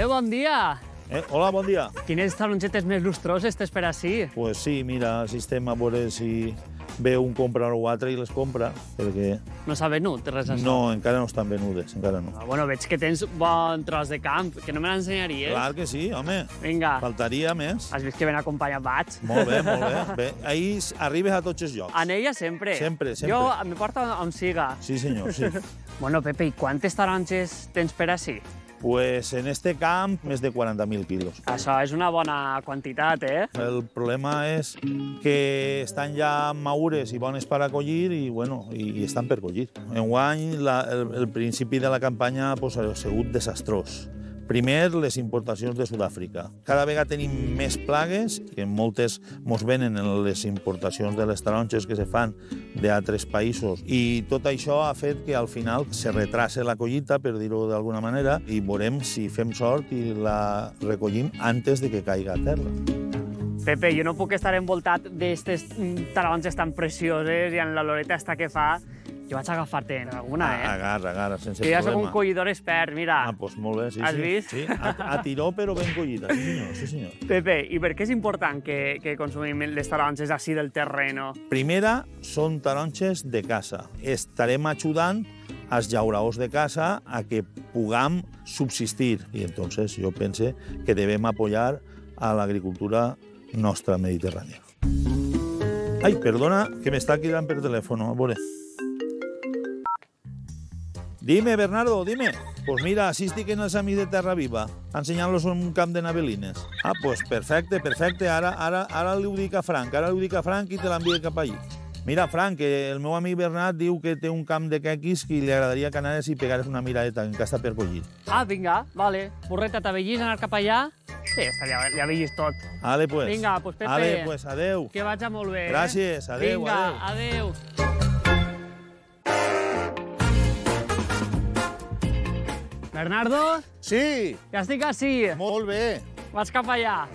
Eh, bon dia! Eh, hola, bon dia. Quines tarongetes més lustroses tens per ací? Pues sí, mira, el sistema a veure si ve un compra o altre i les compra, perquè No s'ha venut res d'això? no, encara no estan venudes, encara no. Ah, bueno, veig que tens bon tros de camp, que no me l'ensenyaries. Clar que sí, home, Vinga, faltaria més. has vist que ben acompanyat vaig? Molt bé, molt bé. bé. Ahir arribes a tots els llocs. En ella sempre. Sempre, sempre. Jo me porta on siga. Sí, senyor, sí. Bueno, Pepe, i quantes taronges tens per ací? Pues en este camp, més de 40.000 quilos. Això és una bona quantitat, eh? El problema és que estan ja maures i bones per a collir i, bueno, i, i estan per collir. Enguany, la, el, el principi de la campanya pues, ha sigut desastrós. Primer, les importacions de Sud-àfrica. Cada vegada tenim més plagues, que moltes mos venen en les importacions de les taronges que se fan d'altres països. I tot això ha fet que al final se retrase la collita, per dir-ho d'alguna manera, i veurem si fem sort i la recollim antes de que caiga a terra. Pepe, jo no puc estar envoltat d'aquestes taronges tan precioses i en la loreta esta que fa. Jo vaig agafar-te en alguna, eh? Agarra, agarra, sense Que ja sóc problema. un collidor expert, mira. Ah, doncs molt bé, sí, Has sí. vist? Sí, a, a tiró però ben collida, sí senyor, sí senyor. Pepe, i per què és important que, que consumim les taronges així del terreno? Primera, són taronges de casa. Estarem ajudant als llauraors de casa a que puguem subsistir. I entonces jo pense que devem apoyar a l'agricultura nostra mediterrània. Ai, perdona, que m'està cridant per telèfon. A veure. Dime, Bernardo, dime. Pues mira, així estic en els amics de Terra Viva, ensenyant-los un camp de navelines. Ah, pues perfecte, perfecte. Ara, ara, ara li ho dic a Frank, ara li ho dic a Frank i te l'envia cap allí. Mira, Frank, que el meu amic Bernat diu que té un camp de quequis que li agradaria que anares i pegares una miradeta, que està per collir. Ah, vinga, vale. Burreta, t'avellís anar cap allà? Sí, està, ja, ja vegis tot. Ale, pues. Vinga, pues, Pepe. Ale, pues, adeu. Que vaig molt bé, eh? Gràcies, adeu, Vinga, adeu. adeu. Bernardo, Sí, ja estic així. molt bé. Vaig cap allà.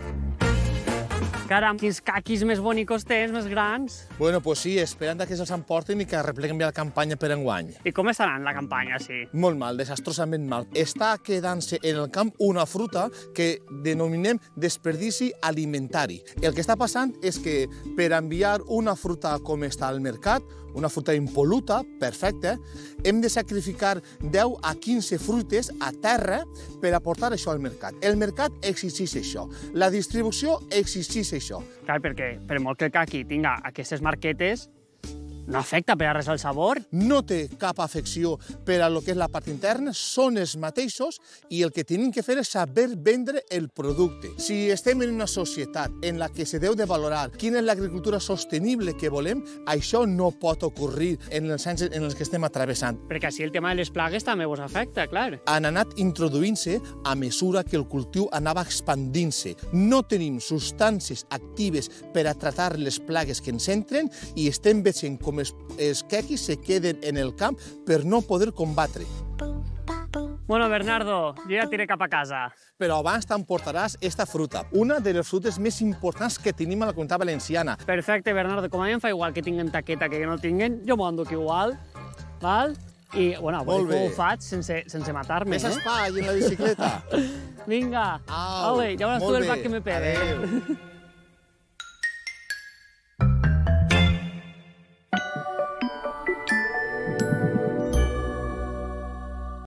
Caram, quins caquis més bonicos tens, més grans. Bueno, pues sí, esperant que se'ls emportin i que arrepleguen bé la campanya per enguany. I com està anant la campanya, sí? Molt mal, desastrosament mal. Està quedant-se en el camp una fruta que denominem desperdici alimentari. El que està passant és que per enviar una fruta com està al mercat, una fruta impoluta, perfecta, hem de sacrificar 10 a 15 fruites a terra per aportar això al mercat. El mercat exigeix això. La distribució exigeix això. Clar, perquè per molt que el caqui tinga aquestes marquetes, no afecta per a res el sabor. no té cap afecció per a lo que és la part interna, són els mateixos i el que tenim que fer és saber vendre el producte. Si estem en una societat en la que se deu de valorar quina és l'agricultura sostenible que volem, això no pot ocorrir en els anys en els que estem atravessant. Perquè així el tema de les plagues també vos afecta, clar. Han anat introduint-se a mesura que el cultiu anava expandint-se. No tenim substàncies actives per a tratar les plagues que ens entren i estem veient com els, els quequis se queden en el camp per no poder combatre. Bueno, Bernardo, jo ja tiré cap a casa. Però abans t'emportaràs esta fruta, una de les frutes més importants que tenim a la comunitat valenciana. Perfecte, Bernardo, com a mi em fa igual que tinguen taqueta que no tinguen, jo m'ho enduc igual, val? I, bueno, Molt com bé. ho faig sense, sense matar-me, Més eh? espai en la bicicleta. Vinga, Au, ole, ja veuràs tu el bat que me pegue. Adéu.